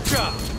Good job!